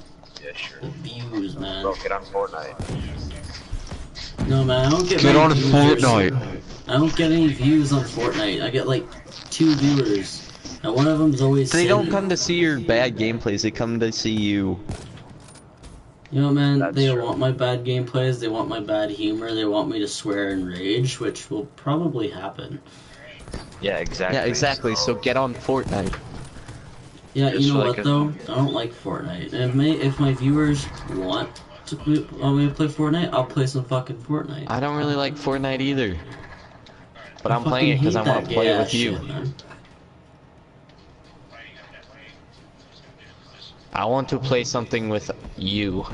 Yeah, sure. Views, man. Bro, get on Fortnite. No, man, I don't get. Get on viewers. Fortnite. I don't get any views on Fortnite. I get like two viewers, and one of them's always. They don't come to see your bad gameplays. They come to see you. You know, man, That's they true. want my bad gameplays. They want my bad humor. They want me to swear and rage, which will probably happen. Yeah, exactly. Yeah, exactly. So get on Fortnite. Yeah, you know like what a... though? I don't like Fortnite. And if my, if my viewers want to play, want me to play Fortnite, I'll play some fucking Fortnite. I don't really like Fortnite either. But I am playing it because I want to play it with you. I want to play something with you.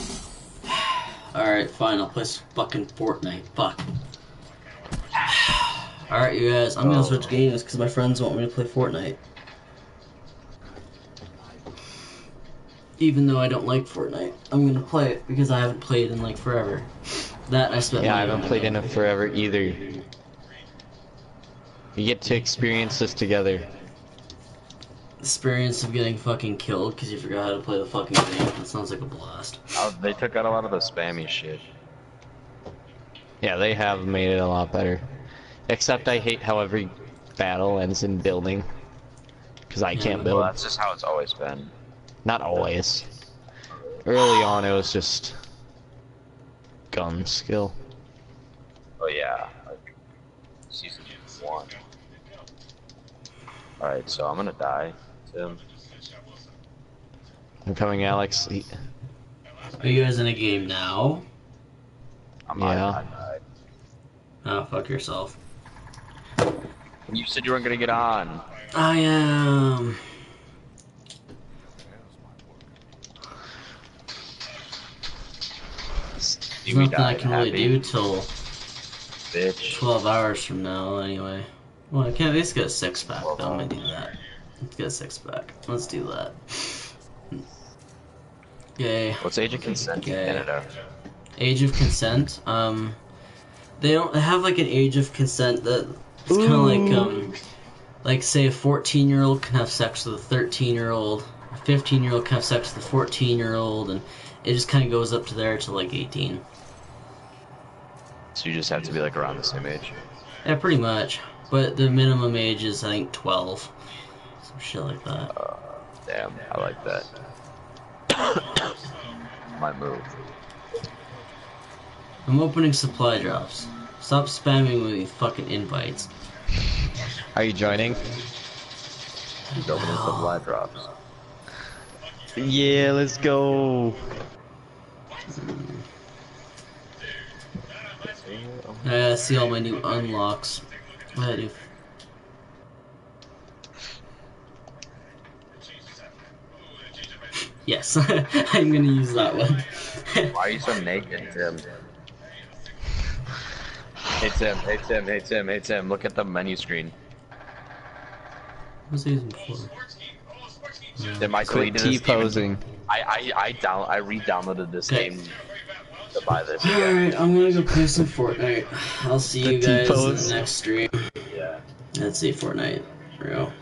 Alright, fine, I'll play fucking Fortnite. Fuck. Alright, you guys, I'm gonna oh. switch games because my friends want me to play Fortnite. Even though I don't like Fortnite, I'm gonna play it because I haven't played in like forever. That I spent. Yeah, I haven't played in it forever either. You get to experience this together. Experience of getting fucking killed because you forgot how to play the fucking game. That sounds like a blast. Oh, they took out a lot of the spammy shit. Yeah, they have made it a lot better. Except I hate how every battle ends in building. Because I can't Well, build. that's just how it's always been. Not always. Early on, it was just gun skill. Oh yeah, like season one. All right, so I'm gonna die, Tim. I'm coming, Alex. He- Are you guys in a game now? I'm Yeah. I died. Oh, fuck yourself. You said you weren't gonna get on. I am. There's You nothing I died can really do till Bitch. 12 hours from now, anyway. Well, I can't. Let's get a six pack, though. I'm gonna do that. Let's get a six pack. Let's do that. Yay. What's age of consent in Canada? Age of consent. Um, they don't have like an age of consent that it's kind of like um, like say a 14 year old can have sex with a 13 year old, a 15 year old can have sex with a 14 year old, and it just kind of goes up to there to like 18. So you just have to be like around the same age. Yeah, pretty much. But the minimum age is I think 12. Some shit like that. Uh, damn, I like that. My move. I'm opening supply drops. Stop spamming with these fucking invites. Are you joining? He's opening some live drops. Yeah, let's go. I gotta see all my new unlocks. What do I do? Yes, I'm gonna use that one. Why are you so naked, Tim? Hey Tim, hey Tim, hey Tim, hey Tim, look at the menu screen. What's I using for? Tim, I Quit deleted this game. T-posing. I I I down I re-downloaded this Okay. game to buy this. Yeah. Alright, I'm gonna go play some Fortnite. I'll see The you guys in T-pose. the next stream. yeah. Let's see Fortnite. Real.